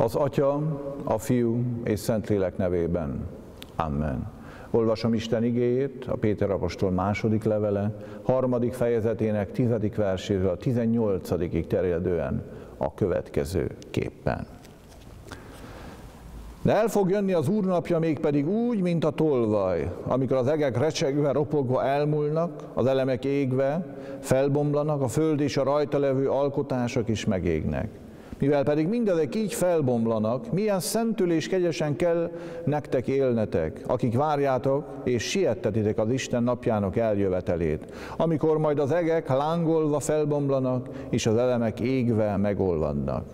Az Atya, a Fiú és Szentlélek nevében. Amen. Olvasom Isten igéjét, a Péter apostol második levele, harmadik fejezetének tizedik verséről a tizennyolcadikig terjedően a következő képpen. De el fog jönni az úrnapja mégpedig úgy, mint a tolvaj, amikor az egek recsegve, ropogva elmúlnak, az elemek égve, felbomlanak, a föld és a rajta levő alkotások is megégnek. Mivel pedig mindezek így felbomlanak, milyen szentül és kegyesen kell nektek élnetek, akik várjátok és siettetitek az Isten napjának eljövetelét, amikor majd az egek lángolva felbomlanak, és az elemek égve megolvadnak.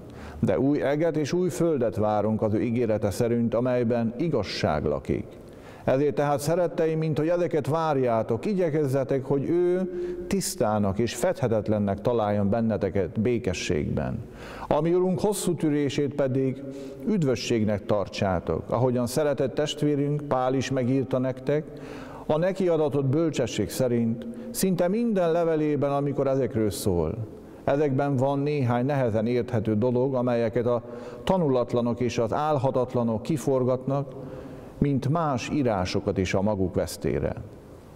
De új eget és új földet várunk az ő ígérete szerint, amelyben igazság lakik. Ezért tehát szeretteim, mint hogy ezeket várjátok, igyekezzetek, hogy ő tisztának és fedhetetlennek találjon benneteket békességben. Ami Urunk hosszú tűrését pedig üdvösségnek tartsátok, ahogyan szeretett testvérünk Pál is megírta nektek, a neki adatott bölcsesség szerint szinte minden levelében, amikor ezekről szól. Ezekben van néhány nehezen érthető dolog, amelyeket a tanulatlanok és az álhatatlanok kiforgatnak, mint más írásokat is a maguk vesztére.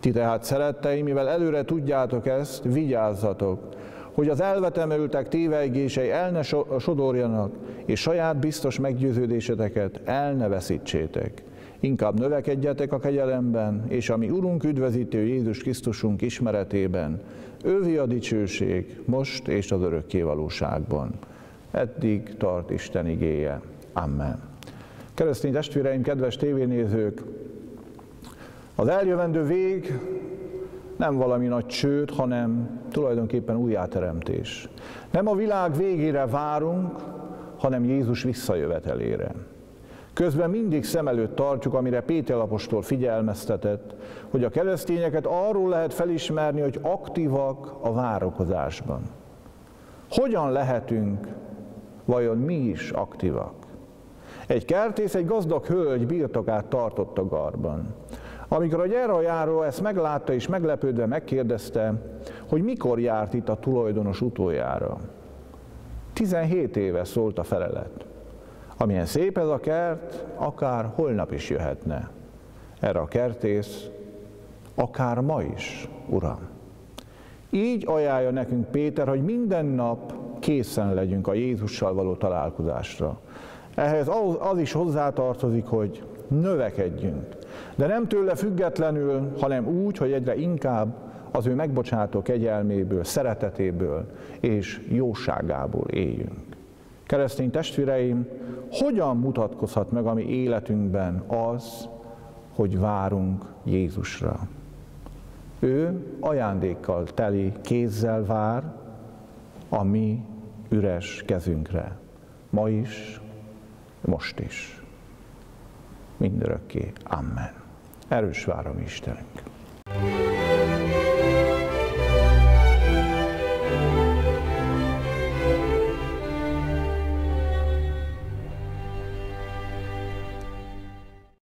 Ti tehát szeretteim, mivel előre tudjátok ezt, vigyázzatok, hogy az elvetemültek tévejgései el ne sodorjanak, és saját biztos meggyőződéseteket el ne veszítsétek. Inkább növekedjetek a kegyelemben, és ami Urunk üdvözítő Jézus Krisztusunk ismeretében, ővi a dicsőség most és az örökké valóságban. Eddig tart Isten igéje. Amen. Keresztény testvéreim, kedves tévénézők, az eljövendő vég nem valami nagy csőd, hanem tulajdonképpen újjáteremtés. Nem a világ végére várunk, hanem Jézus visszajövetelére. Közben mindig szem előtt tartjuk, amire Péter apostol figyelmeztetett, hogy a keresztényeket arról lehet felismerni, hogy aktívak a várakozásban. Hogyan lehetünk vajon mi is aktívak? Egy kertész egy gazdag hölgy birtokát tartott a garban. Amikor a gyerajáró ezt meglátta és meglepődve megkérdezte, hogy mikor járt itt a tulajdonos utoljára. 17 éve szólt a felelet. Amilyen szép ez a kert, akár holnap is jöhetne. Erre a kertész, akár ma is, Uram. Így ajánlja nekünk Péter, hogy minden nap készen legyünk a Jézussal való találkozásra. Ehhez az, az is hozzátartozik, hogy növekedjünk. De nem tőle függetlenül, hanem úgy, hogy egyre inkább az ő megbocsátó kegyelméből, szeretetéből és jóságából éljünk. Keresztény testvéreim, hogyan mutatkozhat meg a mi életünkben az, hogy várunk Jézusra? Ő ajándékkal teli kézzel vár a mi üres kezünkre. Ma is, most is. Mindörökké. Amen. Erős várom Istenünk.